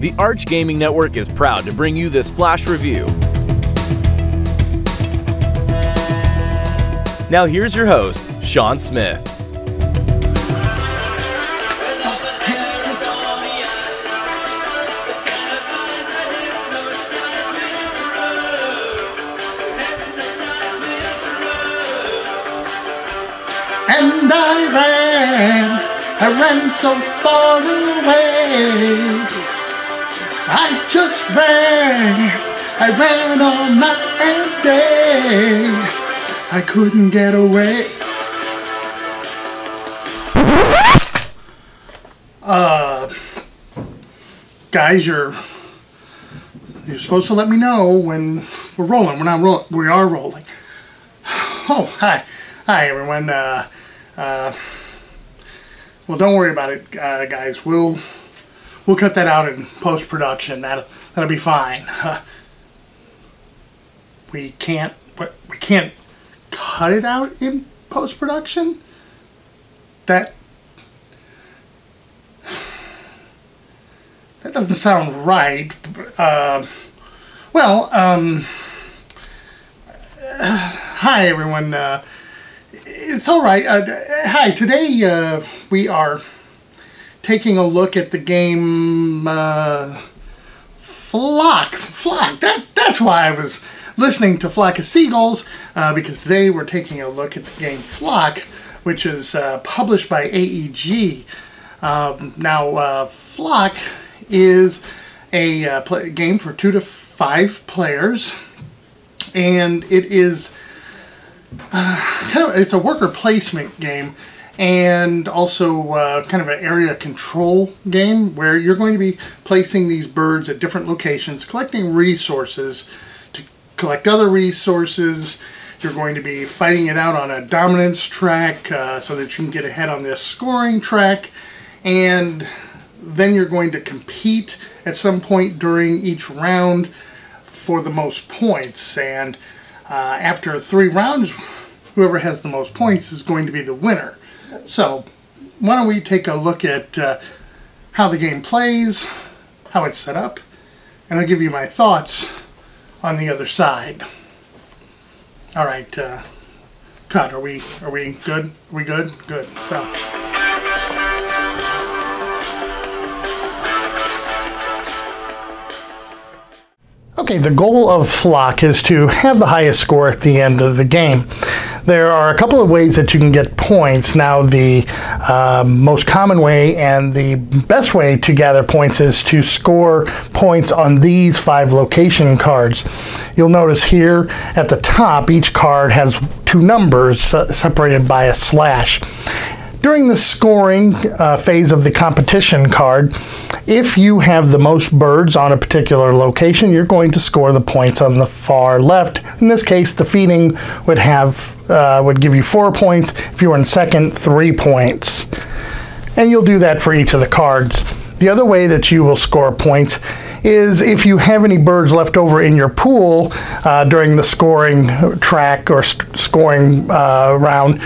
the Arch Gaming Network is proud to bring you this flash review. Now here's your host, Sean Smith. And I ran, I ran so far away. I just ran, I ran all night and day. I couldn't get away. Uh, guys, you're you're supposed to let me know when we're rolling. We're not rolling. We are rolling. Oh, hi, hi everyone. Uh, uh, well, don't worry about it, uh, guys. We'll we'll cut that out in post production. That that'll be fine. we can't. We can't cut it out in post production. That that doesn't sound right. Uh, well, um, hi everyone. Uh, it's all right. Uh, hi, today uh, we are taking a look at the game uh, Flock. Flock. That that's why I was listening to Flock of Seagulls uh, because today we're taking a look at the game Flock, which is uh, published by AEG. Um, now, uh, Flock is a uh, play, game for two to five players, and it is uh, it's a worker placement game and also uh, kind of an area control game where you're going to be placing these birds at different locations, collecting resources to collect other resources. You're going to be fighting it out on a dominance track uh, so that you can get ahead on this scoring track, and then you're going to compete at some point during each round for the most points. And uh, after three rounds, whoever has the most points is going to be the winner. So, why don't we take a look at uh, how the game plays, how it's set up, and I'll give you my thoughts on the other side. All right, uh, cut. Are we are we good? Are we good? Good. So. Okay, the goal of Flock is to have the highest score at the end of the game. There are a couple of ways that you can get points. Now, the uh, most common way and the best way to gather points is to score points on these five location cards. You'll notice here at the top, each card has two numbers separated by a slash. During the scoring uh, phase of the competition card, if you have the most birds on a particular location, you're going to score the points on the far left. In this case, the feeding would have uh, would give you four points. If you were in second, three points. And you'll do that for each of the cards. The other way that you will score points is if you have any birds left over in your pool uh, during the scoring track or scoring uh, round,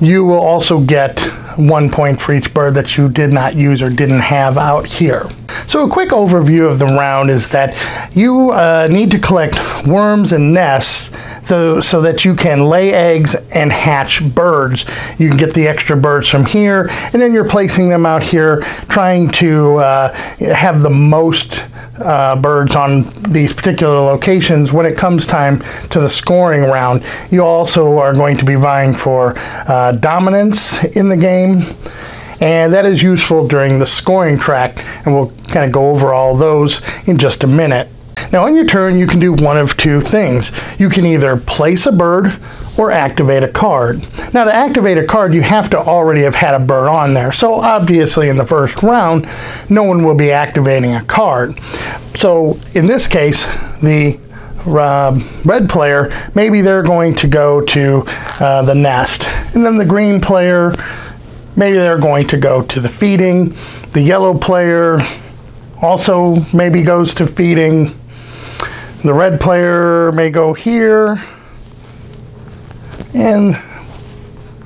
you will also get one point for each bird that you did not use or didn't have out here. So a quick overview of the round is that you uh, need to collect worms and nests so, so that you can lay eggs and hatch birds. You can get the extra birds from here and then you're placing them out here trying to uh, have the most uh, birds on these particular locations when it comes time to the scoring round. You also are going to be vying for uh, dominance in the game and that is useful during the scoring track and we'll kind of go over all those in just a minute. Now on your turn you can do one of two things. You can either place a bird or activate a card. Now to activate a card you have to already have had a bird on there. So obviously in the first round no one will be activating a card. So in this case the uh, red player maybe they're going to go to uh, the nest and then the green player maybe they're going to go to the feeding. The yellow player also maybe goes to feeding. The red player may go here. And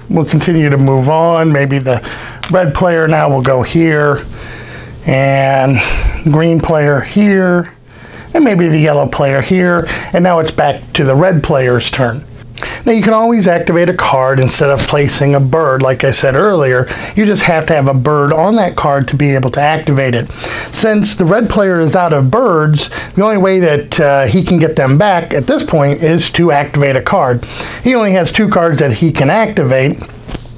we'll continue to move on. Maybe the red player now will go here. and green player here, and maybe the yellow player here, and now it's back to the red player's turn. Now you can always activate a card instead of placing a bird, like I said earlier. You just have to have a bird on that card to be able to activate it. Since the red player is out of birds, the only way that uh, he can get them back at this point is to activate a card. He only has two cards that he can activate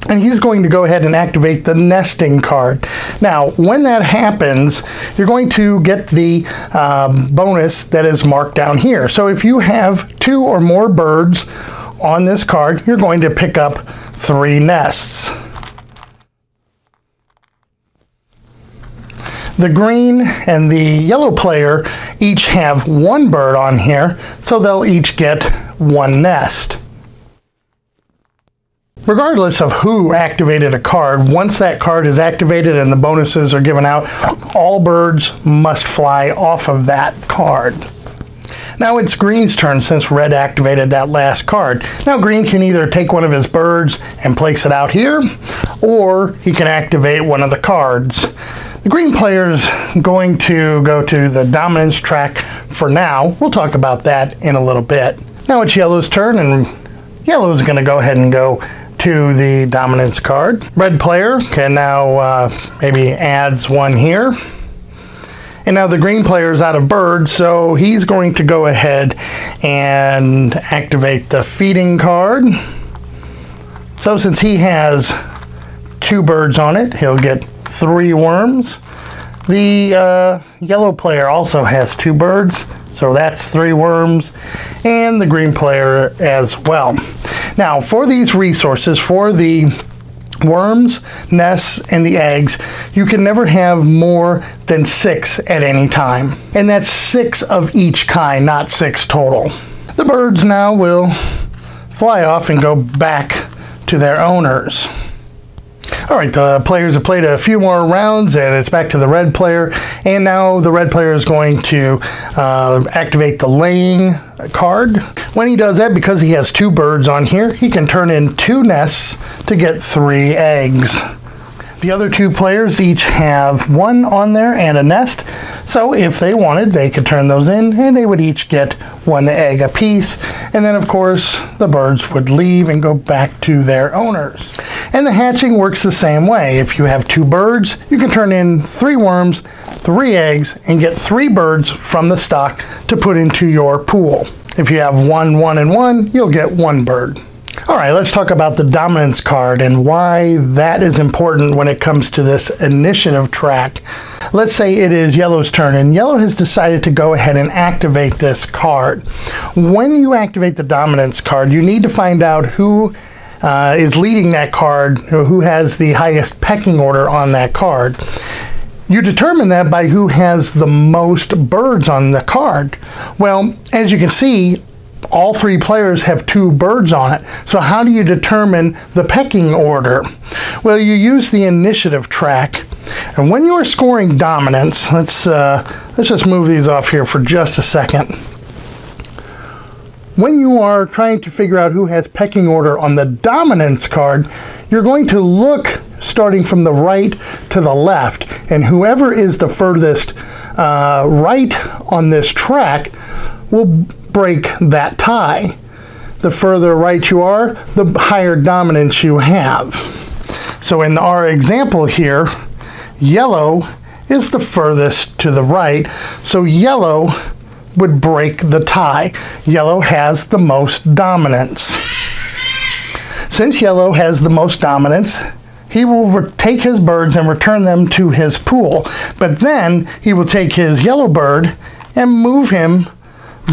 and he's going to go ahead and activate the nesting card. Now, when that happens, you're going to get the um, bonus that is marked down here. So if you have two or more birds on this card, you're going to pick up three nests. The green and the yellow player each have one bird on here, so they'll each get one nest. Regardless of who activated a card, once that card is activated and the bonuses are given out, all birds must fly off of that card. Now it's Green's turn since Red activated that last card. Now Green can either take one of his birds and place it out here, or he can activate one of the cards. The green player is going to go to the dominance track for now. We'll talk about that in a little bit. Now it's Yellow's turn, and Yellow's going to go ahead and go to the dominance card. Red player can now uh, maybe adds one here. And now the green player is out of bird, so he's going to go ahead and activate the feeding card. So since he has two birds on it, he'll get three worms. The uh, yellow player also has two birds, so that's three worms, and the green player as well. Now, for these resources, for the worms, nests, and the eggs, you can never have more than six at any time. And that's six of each kind, not six total. The birds now will fly off and go back to their owners. All right, the players have played a few more rounds, and it's back to the red player. And now the red player is going to uh, activate the laying card. When he does that, because he has two birds on here, he can turn in two nests to get three eggs. The other two players each have one on there and a nest. So if they wanted, they could turn those in and they would each get one egg apiece. And then of course, the birds would leave and go back to their owners. And the hatching works the same way. If you have two birds, you can turn in three worms, three eggs, and get three birds from the stock to put into your pool. If you have one, one, and one, you'll get one bird. All right, let's talk about the dominance card and why that is important when it comes to this initiative track. Let's say it is Yellow's turn, and Yellow has decided to go ahead and activate this card. When you activate the dominance card, you need to find out who uh, is leading that card, who has the highest pecking order on that card. You determine that by who has the most birds on the card. Well, as you can see, all three players have two birds on it. So how do you determine the pecking order? Well, you use the initiative track. And when you are scoring dominance, let's, uh, let's just move these off here for just a second. When you are trying to figure out who has pecking order on the dominance card, you're going to look starting from the right to the left. And whoever is the furthest uh, right on this track will break that tie. The further right you are, the higher dominance you have. So in our example here, yellow is the furthest to the right, so yellow would break the tie. Yellow has the most dominance. Since yellow has the most dominance, he will take his birds and return them to his pool. But then he will take his yellow bird and move him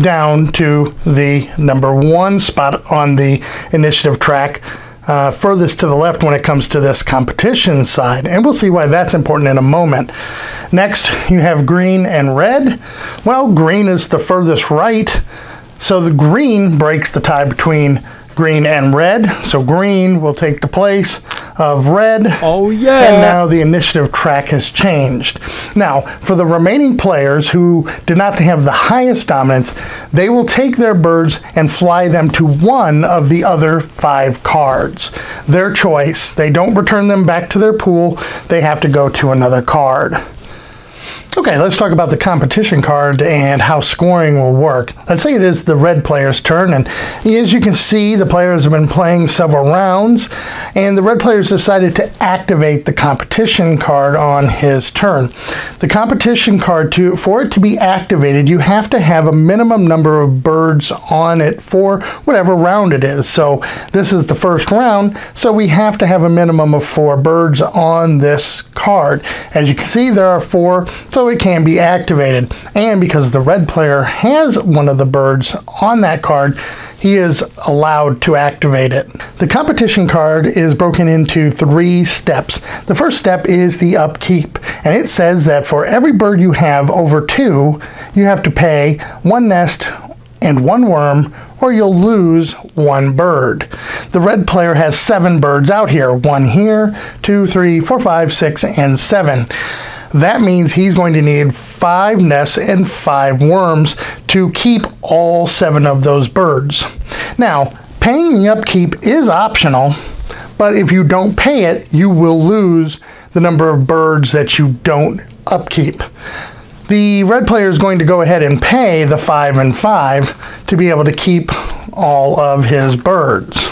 down to the number one spot on the initiative track, uh, furthest to the left when it comes to this competition side. And we'll see why that's important in a moment. Next, you have green and red. Well, green is the furthest right, so the green breaks the tie between green and red. So green will take the place of red. Oh, yeah. And now the initiative track has changed. Now, for the remaining players who did not have the highest dominance, they will take their birds and fly them to one of the other five cards. Their choice. They don't return them back to their pool. They have to go to another card. Okay, let's talk about the competition card and how scoring will work. Let's say it is the red player's turn, and as you can see, the players have been playing several rounds, and the red player's decided to activate the competition card on his turn. The competition card, to for it to be activated, you have to have a minimum number of birds on it for whatever round it is. So this is the first round, so we have to have a minimum of four birds on this card. As you can see, there are four, it can be activated. And because the red player has one of the birds on that card, he is allowed to activate it. The competition card is broken into three steps. The first step is the upkeep, and it says that for every bird you have over two, you have to pay one nest and one worm, or you'll lose one bird. The red player has seven birds out here one here, two, three, four, five, six, and seven. That means he's going to need five nests and five worms to keep all seven of those birds. Now, paying the upkeep is optional, but if you don't pay it, you will lose the number of birds that you don't upkeep. The red player is going to go ahead and pay the five and five to be able to keep all of his birds.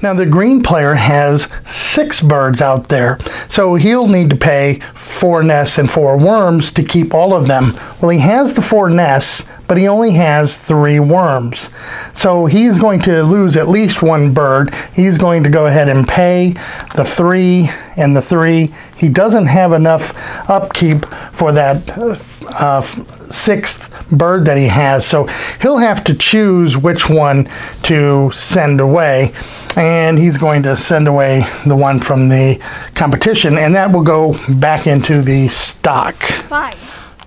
Now the green player has six birds out there, so he'll need to pay four nests and four worms to keep all of them. Well, he has the four nests, but he only has three worms. So he's going to lose at least one bird. He's going to go ahead and pay the three and the three. He doesn't have enough upkeep for that uh, sixth bird that he has, so he'll have to choose which one to send away and he's going to send away the one from the competition, and that will go back into the stock. Fine.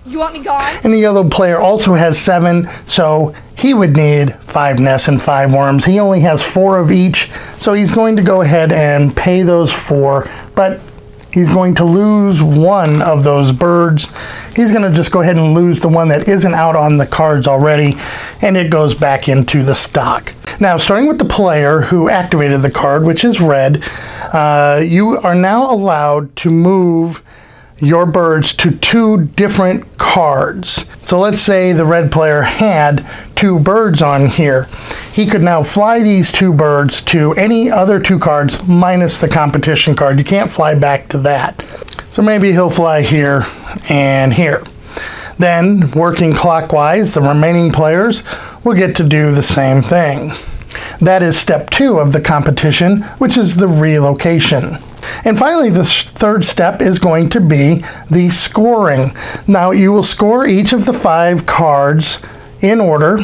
You want me gone? And the yellow player also has seven, so he would need five nests and five worms. He only has four of each, so he's going to go ahead and pay those four, but he's going to lose one of those birds. He's going to just go ahead and lose the one that isn't out on the cards already, and it goes back into the stock. Now, starting with the player who activated the card, which is red, uh, you are now allowed to move your birds to two different cards. So let's say the red player had two birds on here. He could now fly these two birds to any other two cards minus the competition card. You can't fly back to that. So maybe he'll fly here and here. Then, working clockwise, the remaining players will get to do the same thing. That is step two of the competition, which is the relocation. And finally, the third step is going to be the scoring. Now, you will score each of the five cards in order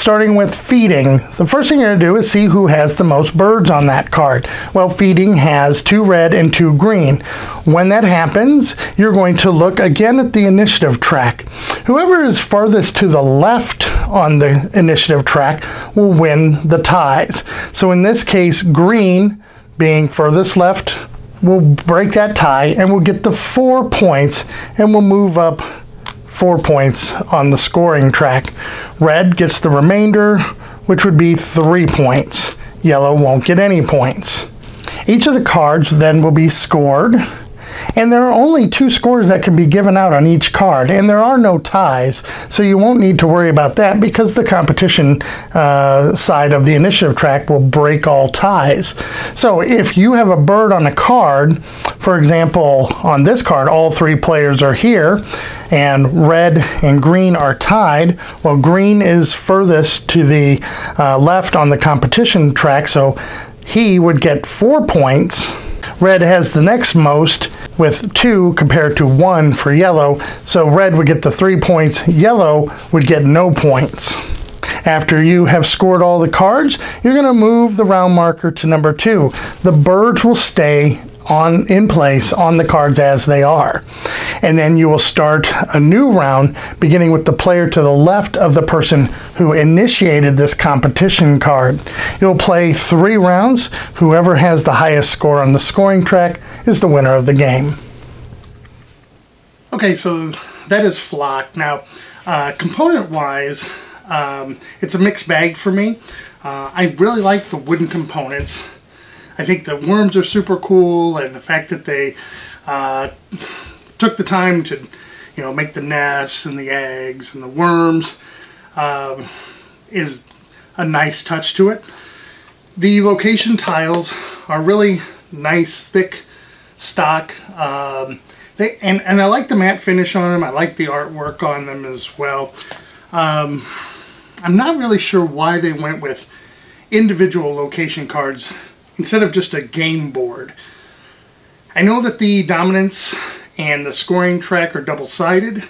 starting with feeding. The first thing you're going to do is see who has the most birds on that card. Well, feeding has two red and two green. When that happens, you're going to look again at the initiative track. Whoever is farthest to the left on the initiative track will win the ties. So in this case, green being furthest left we'll break that tie and we'll get the four points and we'll move up four points on the scoring track. Red gets the remainder, which would be three points. Yellow won't get any points. Each of the cards then will be scored and there are only two scores that can be given out on each card, and there are no ties, so you won't need to worry about that because the competition uh, side of the initiative track will break all ties. So if you have a bird on a card, for example, on this card, all three players are here, and red and green are tied. Well, green is furthest to the uh, left on the competition track, so he would get four points Red has the next most with two compared to one for yellow, so red would get the three points, yellow would get no points. After you have scored all the cards, you're going to move the round marker to number two. The birds will stay on in place on the cards as they are. And then you will start a new round beginning with the player to the left of the person who initiated this competition card. You'll play three rounds. Whoever has the highest score on the scoring track is the winner of the game. Okay, so that is Flock. Now, uh, component-wise, um, it's a mixed bag for me. Uh, I really like the wooden components. I think the worms are super cool and the fact that they uh, took the time to you know, make the nests and the eggs and the worms um, is a nice touch to it. The location tiles are really nice, thick stock. Um, they and, and I like the matte finish on them. I like the artwork on them as well. Um, I'm not really sure why they went with individual location cards instead of just a game board. I know that the dominance and the scoring track are double-sided.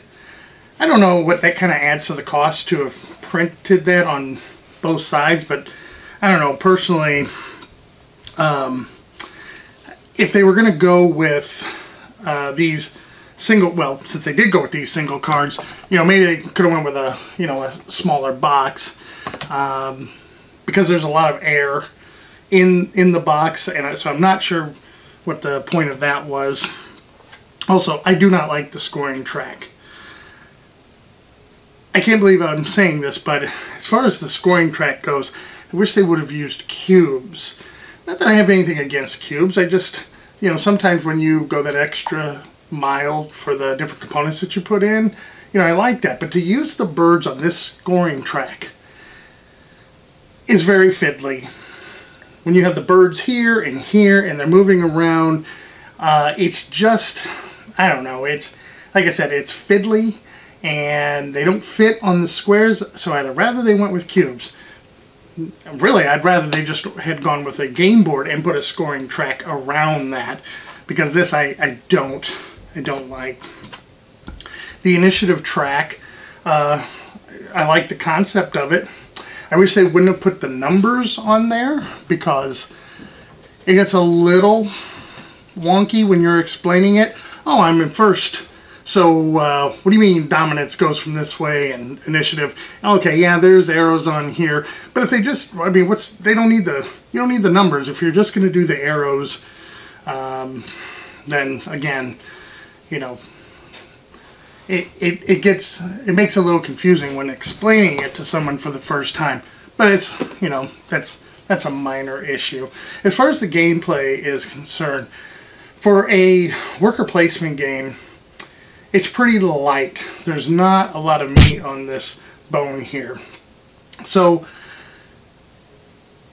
I don't know what that kind of adds to the cost to have printed that on both sides, but I don't know, personally, um, if they were going to go with uh, these single, well, since they did go with these single cards, you know, maybe they could have went with a, you know, a smaller box um, because there's a lot of air in in the box, and so I'm not sure what the point of that was. Also, I do not like the scoring track. I can't believe I'm saying this, but as far as the scoring track goes, I wish they would have used cubes. Not that I have anything against cubes, I just, you know, sometimes when you go that extra mile for the different components that you put in, you know, I like that. But to use the birds on this scoring track is very fiddly. When you have the birds here and here and they're moving around, uh, it's just, I don't know, it's, like I said, it's fiddly and they don't fit on the squares, so I'd rather they went with cubes. Really, I'd rather they just had gone with a game board and put a scoring track around that, because this I, I don't, I don't like. The initiative track, uh, I like the concept of it. I wish they wouldn't have put the numbers on there, because it gets a little wonky when you're explaining it. Oh, I'm in first so uh, what do you mean dominance goes from this way and initiative? Okay, yeah, there's arrows on here, but if they just, I mean, what's they don't need the you don't need the numbers. If you're just going to do the arrows, um, then again, you know, it, it gets it makes it a little confusing when explaining it to someone for the first time. But it's you know that's that's a minor issue. As far as the gameplay is concerned, for a worker placement game it's pretty light. There's not a lot of meat on this bone here. So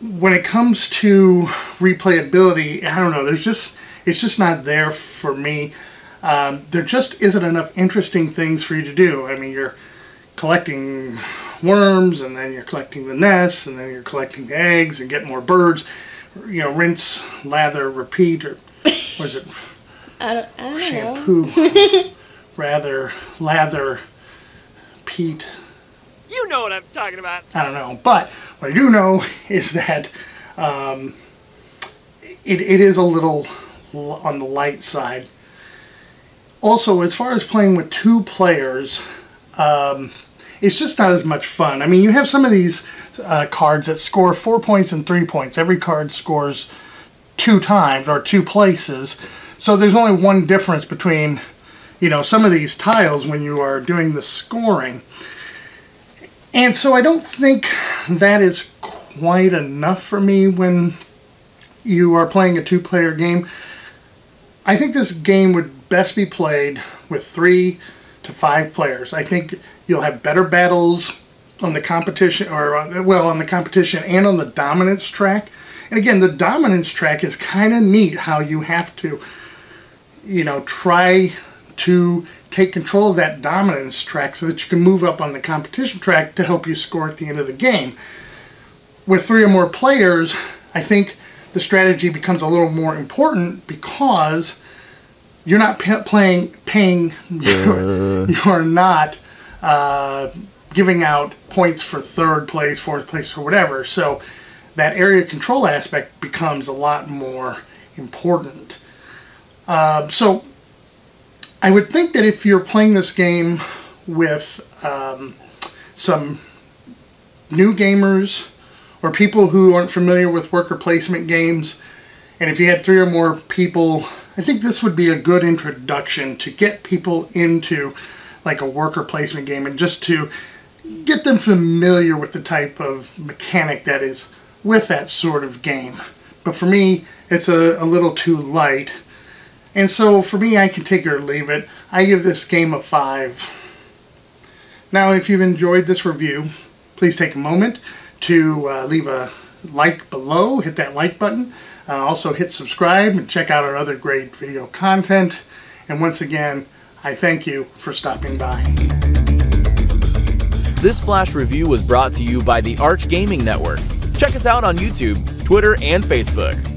when it comes to replayability, I don't know, there's just, it's just not there for me. Um, there just isn't enough interesting things for you to do. I mean, you're collecting worms, and then you're collecting the nests, and then you're collecting eggs, and get more birds. You know, rinse, lather, repeat, or what is it? I don't, I don't Shampoo. rather lather peat. You know what I'm talking about. I don't know, but what I do know is that um, it, it is a little on the light side. Also, as far as playing with two players, um, it's just not as much fun. I mean, you have some of these uh, cards that score four points and three points. Every card scores two times or two places. So there's only one difference between you know, some of these tiles when you are doing the scoring. And so I don't think that is quite enough for me when you are playing a two-player game. I think this game would best be played with three to five players. I think you'll have better battles on the competition, or on, well, on the competition and on the dominance track. And again, the dominance track is kind of neat how you have to, you know, try to take control of that dominance track so that you can move up on the competition track to help you score at the end of the game. With three or more players, I think the strategy becomes a little more important because you're not playing, paying, you're, you're not uh, giving out points for third place, fourth place, or whatever. So that area control aspect becomes a lot more important. Uh, so I would think that if you're playing this game with um, some new gamers or people who aren't familiar with worker placement games, and if you had three or more people, I think this would be a good introduction to get people into like a worker placement game and just to get them familiar with the type of mechanic that is with that sort of game. But for me, it's a, a little too light And so for me, I can take it or leave it. I give this game a 5. Now, if you've enjoyed this review, please take a moment to uh, leave a like below, hit that like button. Uh, also hit subscribe and check out our other great video content. And once again, I thank you for stopping by. This Flash review was brought to you by the Arch Gaming Network. Check us out on YouTube, Twitter, and Facebook.